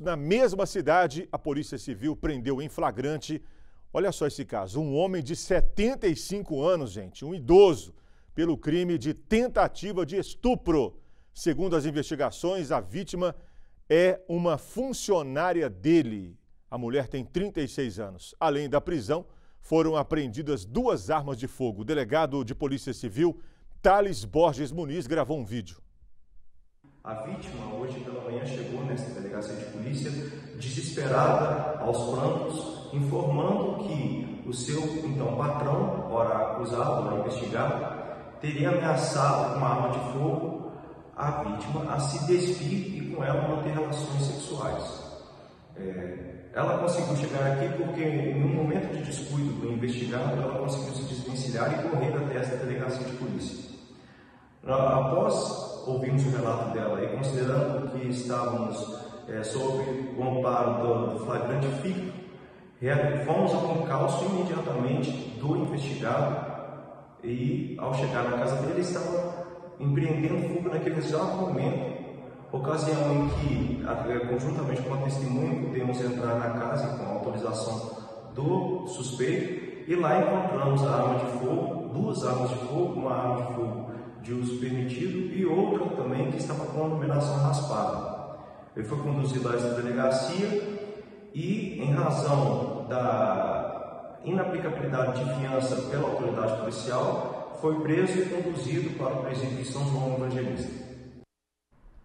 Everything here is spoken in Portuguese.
Na mesma cidade, a Polícia Civil prendeu em flagrante, olha só esse caso, um homem de 75 anos, gente, um idoso, pelo crime de tentativa de estupro. Segundo as investigações, a vítima é uma funcionária dele. A mulher tem 36 anos. Além da prisão, foram apreendidas duas armas de fogo. O delegado de Polícia Civil, Thales Borges Muniz, gravou um vídeo. A vítima, hoje pela manhã, chegou desesperada, aos prantos, informando que o seu então patrão, ora acusado, ora investigado, teria ameaçado com arma de fogo a vítima a se despir e com ela manter relações sexuais. É, ela conseguiu chegar aqui porque, em um momento de descuido do investigado, ela conseguiu se desvencilhar e correr até essa delegacia de polícia. Após ouvimos o relato dela e considerando que estávamos é, sob o amparo do, flagrante físico, fomos ao encalço imediatamente do investigado e ao chegar na casa dele estava empreendendo fuga naquele exato momento, ocasião em que, conjuntamente com a testemunha, pudemos entrar na casa com autorização do suspeito e lá encontramos a arma de fogo, duas armas de fogo, uma arma de fogo de uso permitido e outra também que estava com a numeração raspada. Ele foi conduzido a essa delegacia e, em razão da inaplicabilidade de fiança pela autoridade policial, foi preso e conduzido para o presídio de São João Evangelista.